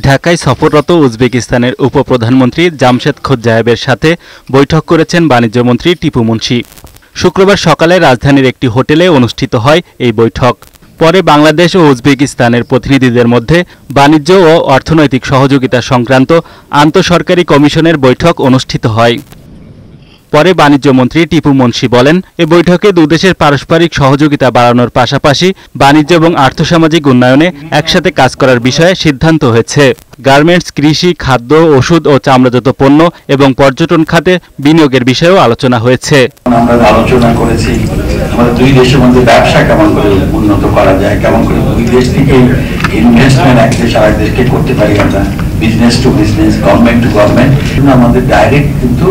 ঢাকায় সফররত উজবেকিস্তানের উপপ্রধানমন্ত্রী জামশেদ খোজ্জায়েবের সাথে বৈঠক করেছেন বাণিজ্যমন্ত্রী টিপু মুন্সি। শুক্রবার সকালে রাজধানীর একটি হোটেলে অনুষ্ঠিত হয় এই বৈঠক। পরে বাংলাদেশ ও উজবেকিস্তানের প্রতিনিধিদের মধ্যে বাণিজ্য ও অর্থনৈতিক সহযোগিতা সংক্রান্ত আন্তঃসরকারি কমিশনের বৈঠক অনুষ্ঠিত হয়। পরে বাণিজ্যমন্ত্রী টিপু মুন্সি বলেন, এ বৈঠকে দুদেশের পারস্পরিক সহযোগিতা বাড়ানোর পাশাপাশি বাণিজ্য এবং আর্থসামাজিক উন্নয়নে একসাথে কাজ করার বিষয়ে সিদ্ধান্ত হয়েছে। গার্মেন্টস, কৃষি, খাদ্য, ওষুধ ও চামড়াজাত পণ্য এবং পর্যটন খাতে বিনিয়োগের বিষয়েও আলোচনা হয়েছে। আমরা আলোচনা করেছি, আমাদের দুই দেশের মধ্যে ব্যবসা কেমন করে উন্নত করা যায়, কেমন করে দুই দেশ থেকে ইনভেস্টমেন্ট এক দেশ আরেক দেশকে করতে পারি আমরা business to business government to government আমাদের ডাইরেক্ট কিন্তু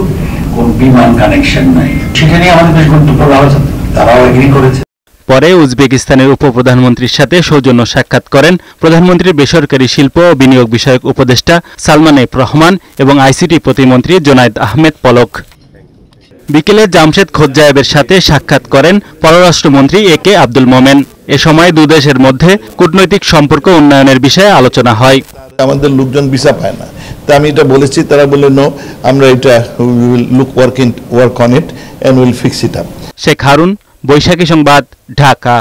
বিমান কানেকশন নাই। সেটা আমাদের বেশ গুরুত্বপূর্ণ আলোচনা। তারাও এগ্রি করেছে। পরে উজবেকিস্তানের উপপ্রধানমন্ত্রীর সাথে সৌজন্য সাক্ষাৎ করেন প্রধানমন্ত্রীর বেসরকারি শিল্প ও বিনিয়োগ বিষয়ক উপদেষ্টা সালমান এফ রহমান এবং আইসিটি প্রতিমন্ত্রী জোনায়েদ আহমেদ পলক। বিকেলে জামশেদ খোজ্জায়েবের সাথে সাক্ষাৎ করেন পররাষ্ট্রমন্ত্রী এ কে আব্দুল মোমেন। এ সময় দুদেশের মধ্যে কূটনৈতিক সম্পর্ক উন্নয়নের বিষয়ে আলোচনা হয়। আমাদের লোকজন ভিসা পায় না তা আমি এটা বলেছি, তারা বলে নো আমরা এটা will look work in work on it and will fix it up Sheikh Harun, Baishakhi Sangbad, Dhaka.